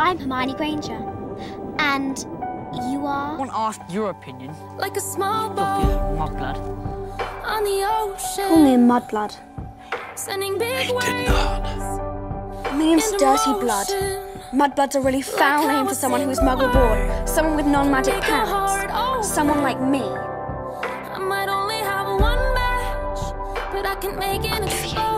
I'm Hermione Granger. And you are? I want to ask your opinion. Like a small Love boat mudblood. on the ocean. Call me a Mudblood. Sending big waves. Means dirty blood. Mudblood's a really foul name for someone who is muggle born. Someone with non-magic Make powers. Oh. Someone like me. I might only have one match, but I can make an explosion.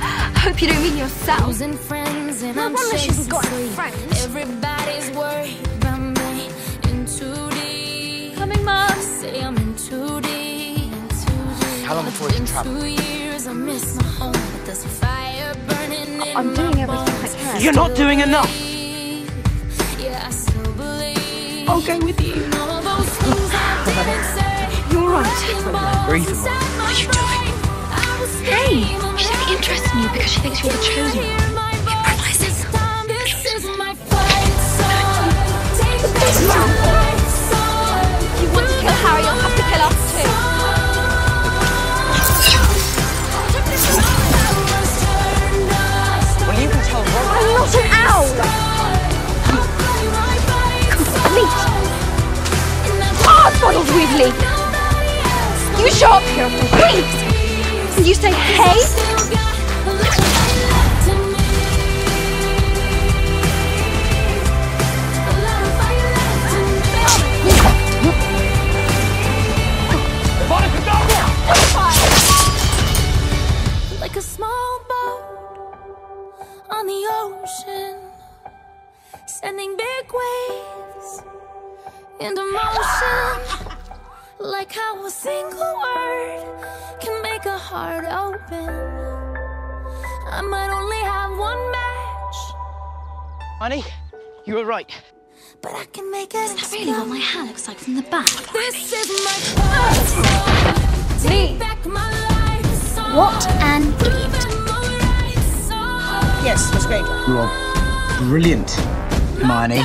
song. Take Lewis, back my you life song. Give me my right song. My power's turned on. Stop it right now. I'll be strong. I'll play my fight song. Incendiary. And I don't really care if nobody see the show. You, You foul, loathsome, evil little cockroach. Hermione, no. Hope you don't mean yourself. Losing friends and No I'm wonder she's chasing got sleep. friends. Everybody's worried about me. In too deep. Coming, Mum. Say I'm in too deep. In too deep. How long It's before you can been travel? Two years, I miss my home, but there's a fire burning in I'm my doing everything I can. You're not doing enough. Yeah, I still believe. I'll go with you. And all those things I didn't say. You're right. Breathe, What are you doing? Hey, she's only in you because she thinks you're the chosen one. Improvising. This is my fight song. Take back my life song. If you want to kill Harry, you'll have to kill us too. Well, you can tell Ron. I'm not an owl. Complete. Ah, Hard-boiled Weasley. You show up here for weeks. And you say, hey? Like a small boat on the ocean, sending big waves into motion. Like how a single word can make a heart open. I might only have one match, Honey, you were right. but I can make it. Is that really what my hair looks like from the back? This is my fight song. Take back my life song. What Yes, Miss Granger. You are brilliant, Hermione.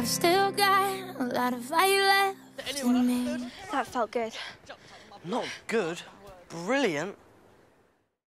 I've still got a lot of fire left in me. That felt good. Not good, brilliant.